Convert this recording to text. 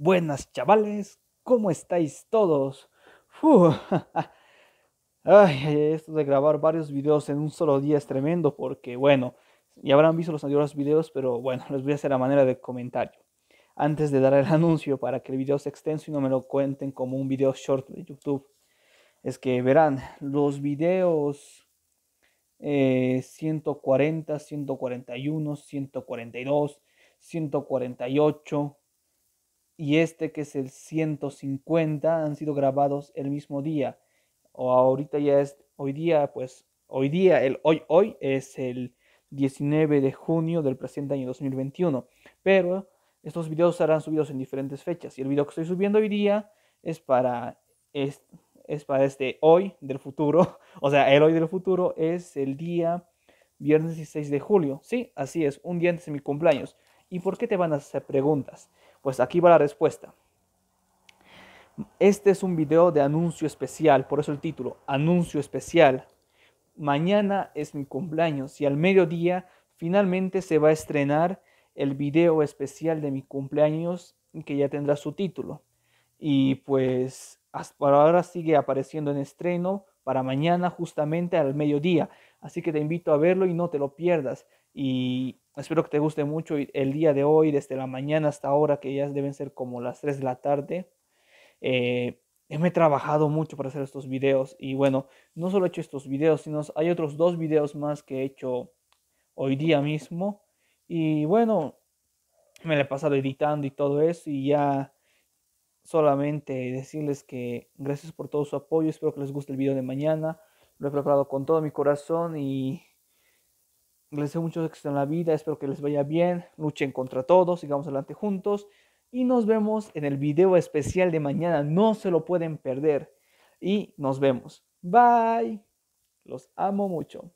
Buenas chavales, ¿cómo estáis todos? Ay, esto de grabar varios videos en un solo día es tremendo porque, bueno, ya habrán visto los anteriores videos, pero bueno, les voy a hacer a manera de comentario. Antes de dar el anuncio para que el video sea extenso y no me lo cuenten como un video short de YouTube, es que verán, los videos 140, 141, 142, 148 y este que es el 150 han sido grabados el mismo día. O ahorita ya es, hoy día, pues, hoy día, el hoy, hoy es el 19 de junio del presente año 2021. Pero estos videos serán subidos en diferentes fechas. Y el video que estoy subiendo hoy día es para, es, es para este hoy del futuro. O sea, el hoy del futuro es el día viernes 16 de julio. Sí, así es, un día antes de mi cumpleaños. ¿Y por qué te van a hacer preguntas? Pues aquí va la respuesta. Este es un video de anuncio especial, por eso el título, anuncio especial. Mañana es mi cumpleaños y al mediodía finalmente se va a estrenar el video especial de mi cumpleaños que ya tendrá su título. Y pues por ahora sigue apareciendo en estreno para mañana justamente al mediodía. Así que te invito a verlo y no te lo pierdas. Y espero que te guste mucho el día de hoy, desde la mañana hasta ahora, que ya deben ser como las 3 de la tarde. Eh, me he trabajado mucho para hacer estos videos y bueno, no solo he hecho estos videos, sino hay otros dos videos más que he hecho hoy día mismo. Y bueno, me lo he pasado editando y todo eso y ya solamente decirles que gracias por todo su apoyo, espero que les guste el video de mañana. Lo he preparado con todo mi corazón y les deseo mucho éxito en la vida, espero que les vaya bien, luchen contra todos, sigamos adelante juntos y nos vemos en el video especial de mañana, no se lo pueden perder y nos vemos. Bye, los amo mucho.